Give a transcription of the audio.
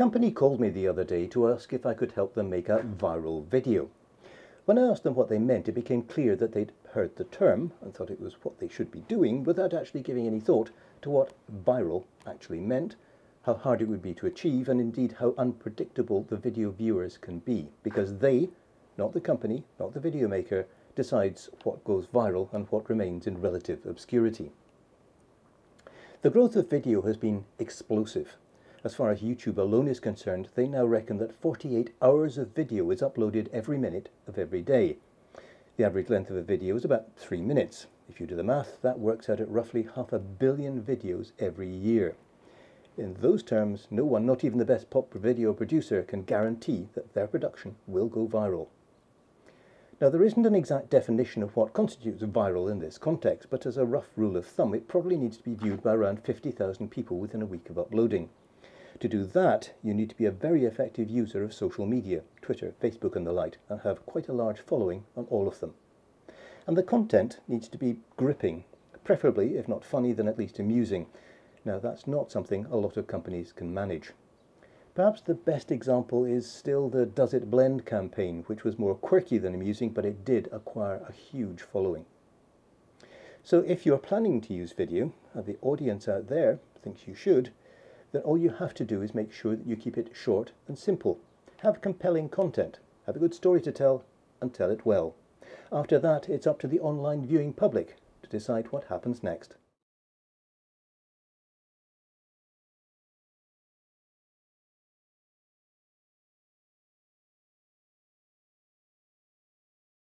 company called me the other day to ask if I could help them make a viral video. When I asked them what they meant, it became clear that they'd heard the term and thought it was what they should be doing without actually giving any thought to what viral actually meant, how hard it would be to achieve, and indeed how unpredictable the video viewers can be, because they, not the company, not the video maker, decides what goes viral and what remains in relative obscurity. The growth of video has been explosive. As far as YouTube alone is concerned, they now reckon that 48 hours of video is uploaded every minute of every day. The average length of a video is about three minutes. If you do the math, that works out at roughly half a billion videos every year. In those terms, no one, not even the best pop video producer, can guarantee that their production will go viral. Now, there isn't an exact definition of what constitutes a viral in this context, but as a rough rule of thumb, it probably needs to be viewed by around 50,000 people within a week of uploading. To do that, you need to be a very effective user of social media, Twitter, Facebook and the like, and have quite a large following on all of them. And the content needs to be gripping, preferably, if not funny, then at least amusing. Now, that's not something a lot of companies can manage. Perhaps the best example is still the Does It Blend campaign, which was more quirky than amusing, but it did acquire a huge following. So if you're planning to use video, and the audience out there thinks you should, then all you have to do is make sure that you keep it short and simple. Have compelling content, have a good story to tell, and tell it well. After that, it's up to the online viewing public to decide what happens next.